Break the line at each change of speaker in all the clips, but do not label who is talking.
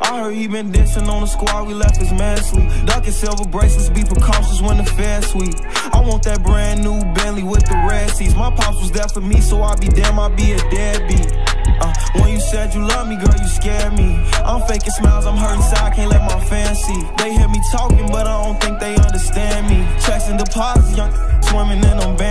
I heard he been dancing on the squad, we left his man sleep. Ducking silver bracelets, be precautious when the fair sweep. I want that brand new Bentley My pops was there for me, so I be damn, I be a deadbeat. Uh, when you said you love me, girl, you scared me. I'm faking smiles, I'm hurting, so I can't let my fans see. They hear me talking, but I don't think they understand me. Checks and deposits, young swimming in them bands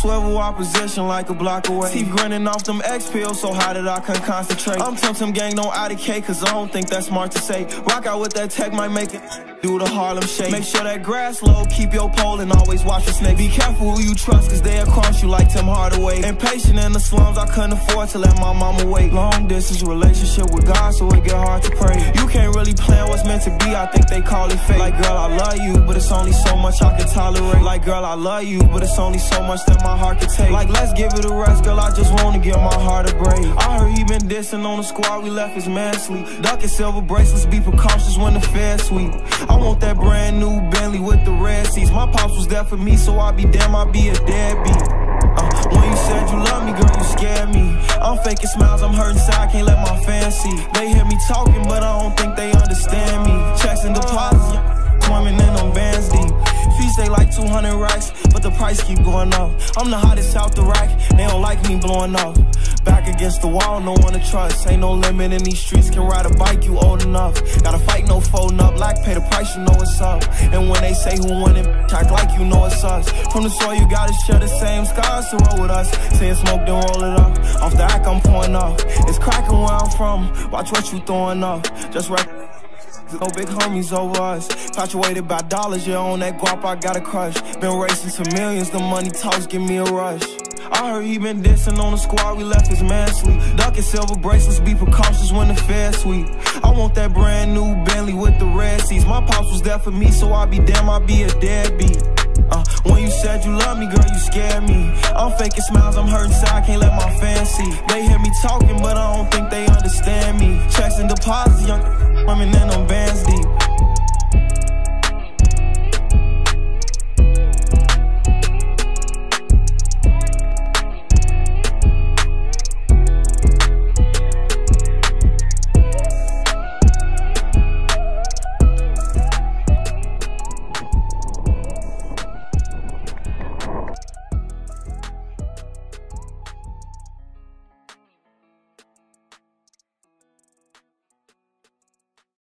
swivel, opposition like a block away. Teeth grinning off them X pills, so how did I can't concentrate? I'm Tum Gang, no IDK, cause I don't think that's smart to say. Rock out with that tech, might make it do the Harlem shake. Make sure that grass low, keep your pole, and always watch the snake. Be careful who you trust, cause they'll cross you like Tim Hardaway. Impatient in the slums, I couldn't afford to let my mama wait. Long distance relationship with God, so it get hard to pray. You can't really plan what's meant to be, I think they call it fate. Like, girl, I love you, but it's only so much I can tolerate. Like, girl, I love you, but it's only so much that my heart can take. Like, let's give it a rest, girl, I just wanna give my heart a break. I heard he been dissing on the squad, we left his man sleep. Duck and silver bracelets, be precautious when the fair sweep. I want that brand new Bentley with the red seats. My pops was there for me, so I be damn, I be a deadbeat. Uh, when you said you love me, girl, you scared me. I'm faking smiles, I'm hurting, so I can't let my see. They hear me talking, but I don't think they understand me. Checks and deposits, the price keep going up. I'm the hottest out the rack, they don't like me blowing up. Back against the wall, no one to trust. Ain't no limit in these streets, can ride a bike, you old enough. Gotta fight, no folding up, like pay the price, you know it's up. And when they say who won it, act like you know it's us. From the soil, you gotta share the same scars to roll with us. Saying smoke, then roll it up. Off the act, I'm pouring up. It's cracking where I'm from, watch what you throwing up. Just rec- no big homies over us. Fluctuated by dollars, yeah, on that guap, I got a crush. Been racing to millions, the money talks give me a rush. I heard he been dissing on the squad, we left his man sleep. Ducking silver bracelets, be precautious when the fair sweep. I want that brand new Bentley with the red seats. My pops was there for me, so I be damn, I be a deadbeat. Uh, when you said you love me, girl, you scared me. I'm faking smiles, I'm hurting, so I can't let my see. They hear me talking, but I don't think they understand me. Checks and deposits, young